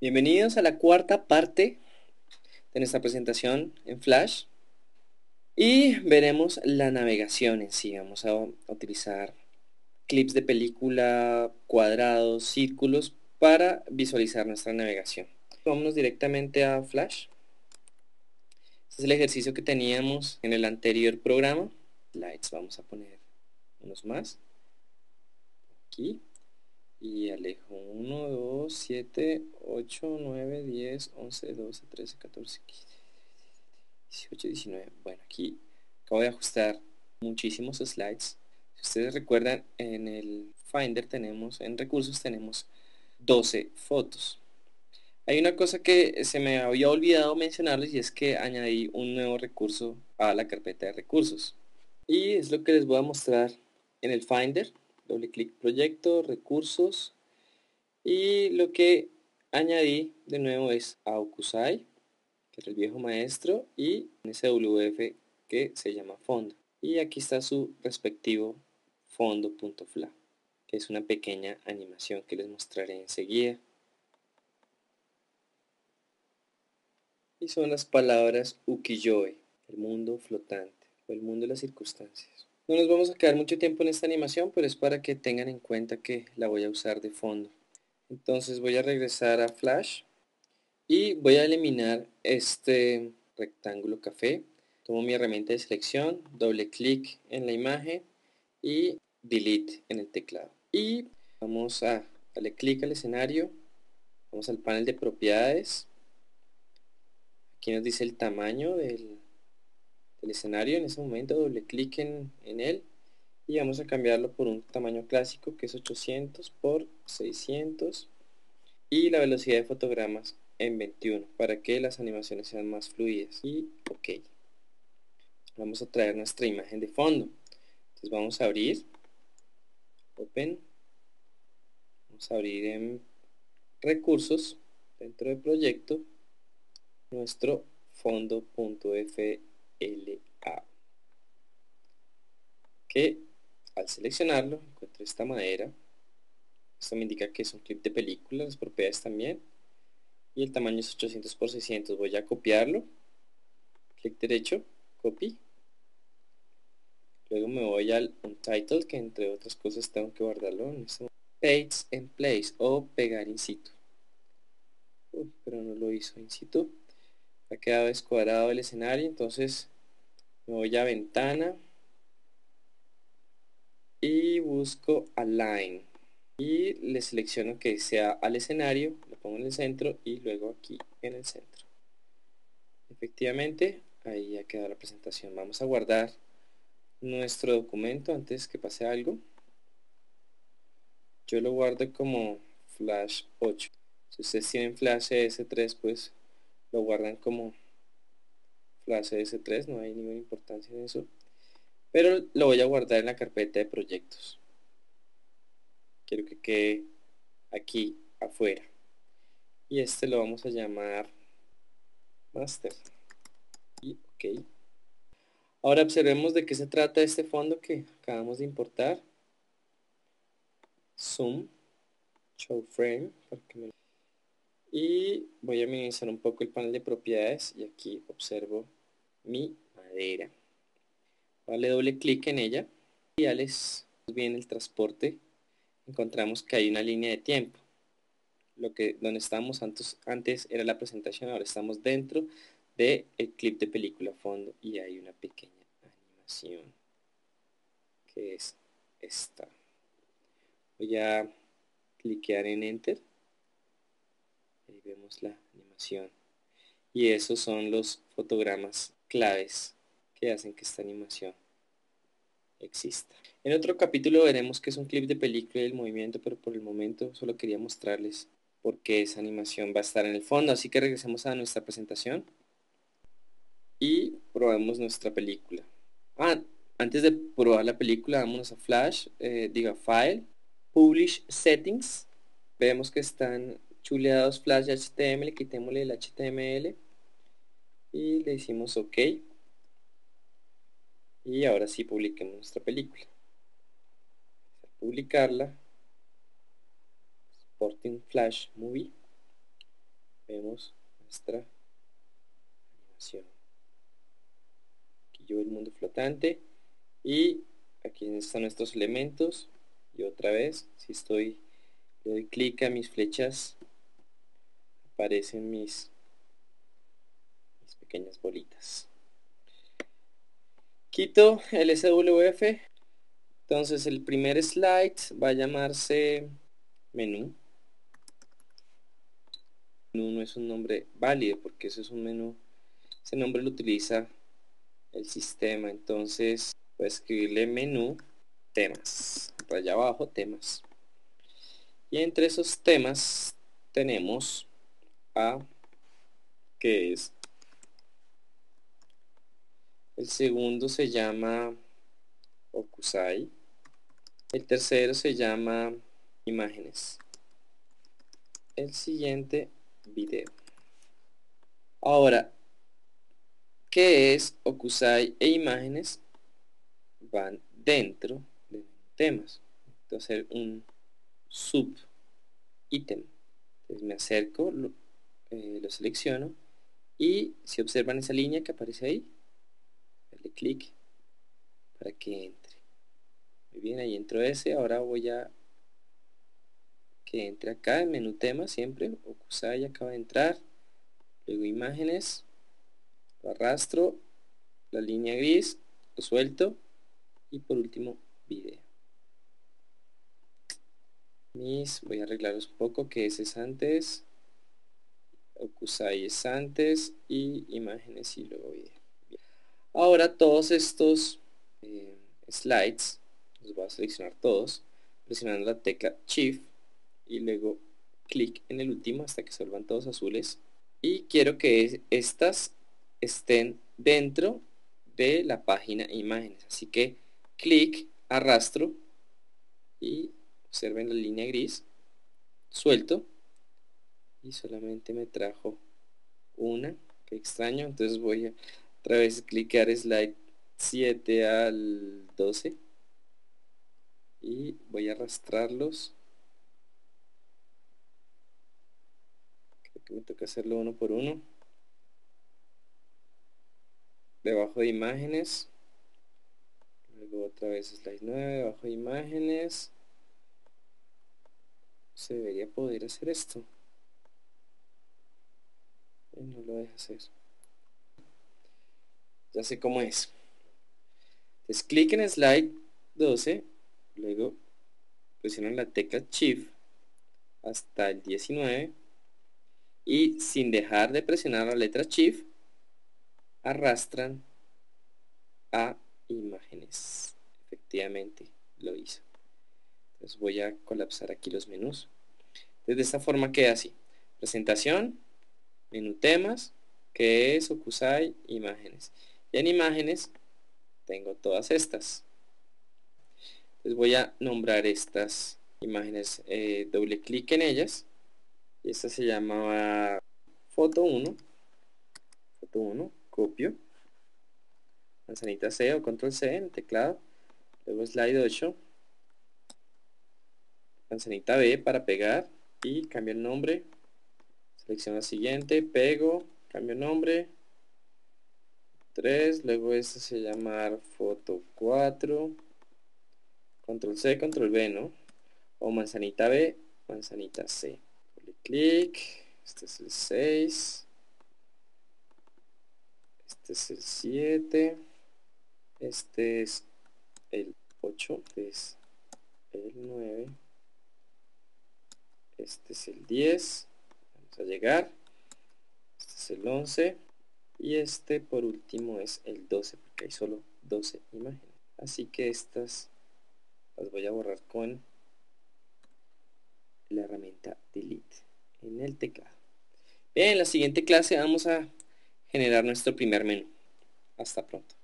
Bienvenidos a la cuarta parte de nuestra presentación en Flash y veremos la navegación en sí. Vamos a utilizar clips de película, cuadrados, círculos para visualizar nuestra navegación. Vámonos directamente a Flash. Este es el ejercicio que teníamos en el anterior programa. Lights, vamos a poner unos más. Aquí y alejo 1, 2, 7, 8, 9, 10, 11, 12, 13, 14, 15, 18, 19. Bueno, aquí acabo de ajustar muchísimos slides. Si ustedes recuerdan, en el Finder tenemos, en recursos tenemos 12 fotos. Hay una cosa que se me había olvidado mencionarles y es que añadí un nuevo recurso a la carpeta de recursos. Y es lo que les voy a mostrar en el Finder doble clic proyecto, recursos y lo que añadí de nuevo es a Okusai, que es el viejo maestro, y SWF que se llama fondo. Y aquí está su respectivo fondo.fla, que es una pequeña animación que les mostraré enseguida. Y son las palabras ukiyo-e, el mundo flotante, o el mundo de las circunstancias. No nos vamos a quedar mucho tiempo en esta animación, pero es para que tengan en cuenta que la voy a usar de fondo. Entonces voy a regresar a Flash y voy a eliminar este rectángulo café. Tomo mi herramienta de selección, doble clic en la imagen y delete en el teclado. Y vamos a darle clic al escenario, vamos al panel de propiedades. Aquí nos dice el tamaño del, el escenario en ese momento, doble clic en, él y vamos a cambiarlo por un tamaño clásico que es 800 por 600 y la velocidad de fotogramas en 21 para que las animaciones sean más fluidas. Y ok vamos a traer nuestra imagen de fondo. Entonces vamos a abrir open vamos a abrir en recursos dentro del proyecto nuestro fondo.f LA que al seleccionarlo encuentro esta madera. Esto me indica que es un clip de película las propiedades también. Y el tamaño es 800 por 600 voy a copiarlo. Clic derecho copy. Luego me voy al untitled que entre otras cosas tengo que guardarlo en este paste en place o pegar in situ. Pero no lo hizo in situ. Ha quedado descuadrado el escenario entonces me voy a ventana. Y busco align. Y le selecciono que sea al escenario lo pongo en el centro y luego aquí en el centro. Efectivamente ahí ya queda la presentación. Vamos a guardar nuestro documento antes que pase algo. Yo lo guardo como flash 8 si ustedes tienen flash S3 pues lo guardan como flash S3, no hay ninguna importancia en eso. Pero lo voy a guardar en la carpeta de proyectos. Quiero que quede aquí afuera. Y este lo vamos a llamar master. Y ok. Ahora observemos de qué se trata este fondo que acabamos de importar. Zoom, show frame, y voy a minimizar un poco el panel de propiedades y aquí observo mi madera. Vale doble clic en ella y ya les viene el transporte. Encontramos que hay una línea de tiempo. Lo que donde estábamos antes, antes era la presentación ahora estamos dentro del el clip de película fondo y hay una pequeña animación que es esta. Voy a cliquear en enter. Ahí vemos la animación. Y esos son los fotogramas claves que hacen que esta animación exista. En otro capítulo veremos que es un clip de película y el movimiento pero por el momento solo quería mostrarles por qué esa animación va a estar en el fondo. Así que regresemos a nuestra presentación y probemos nuestra película. Ah, antes de probar la película vámonos a flash eh, diga file publish settings. Vemos que están chuleados flash html quitémosle el html le decimos ok. Y ahora sí publiquemos nuestra película. Publicarla. Sporting Flash Movie. Tenemos nuestra animación. Aquí yo el mundo flotante. Y aquí están nuestros elementos. Y otra vez si estoy le doy clic a mis flechas aparecen mis bolitas. Quito el SWF entonces el primer slide va a llamarse menú. Menú no es un nombre válido porque eso es un menú. Ese nombre lo utiliza el sistema. Entonces voy a escribirle menú temas. Allá abajo temas. Y entre esos temas tenemos a que es el segundo se llama Okusai el tercero se llama imágenes el siguiente video ahora ¿qué es Okusai e imágenes? van dentro de temas. Entonces un sub ítem. Entonces me acerco, eh, lo, selecciono y si observan esa línea que aparece ahí, clic para que entre. Muy bien, ahí entró ese. Ahora voy a que entre acá en menú tema siempre. Okusai acaba de entrar. Luego imágenes. Lo arrastro. La línea gris. Lo suelto y por último video mis voy a arreglaros un poco que ese es antes Okusai es antes y imágenes y luego video ahora todos estos eh, slides los voy a seleccionar todos presionando la tecla shift y luego clic en el último hasta que se vuelvan todos azules. Y quiero que estas estén dentro de la página imágenes. Así que clic, arrastro y observen la línea gris, suelto. Y solamente me trajo una, que extraño, entonces voy a otra vez clicar slide 7 al 12 y voy a arrastrarlos. Creo que me toca hacerlo uno por uno. Debajo de imágenes. Luego otra vez slide 9 bajo imágenes. Se debería poder hacer esto. Y no lo deja hacer ya sé cómo es. Entonces clic en slide 12 luego presionan la tecla shift hasta el 19 y sin dejar de presionar la letra shift arrastran a imágenes. Efectivamente lo hizo. Entonces voy a colapsar aquí los menús. De esta forma queda así. Presentación menú temas que es Okusai imágenes en imágenes tengo todas estas. Entonces voy a nombrar estas imágenes eh, doble clic en ellas. Y esta se llamaba foto 1 foto 1 copio manzanita C o control C en el teclado. Luego slide 8 manzanita B para pegar y cambio el nombre. Selecciono la siguiente, pego cambio el nombre 3, luego este se llama foto 4 control C, control B, ¿no? o manzanita B, manzanita C. Clic, este es el 6 este es el 7 este es el 8 este es el 9 este es el 10 vamos a llegar. Este es el 11 y este por último es el 12 porque hay solo 12 imágenes. Así que estas las voy a borrar con la herramienta delete en el teclado. Bien en la siguiente clase vamos a generar nuestro primer menú. Hasta pronto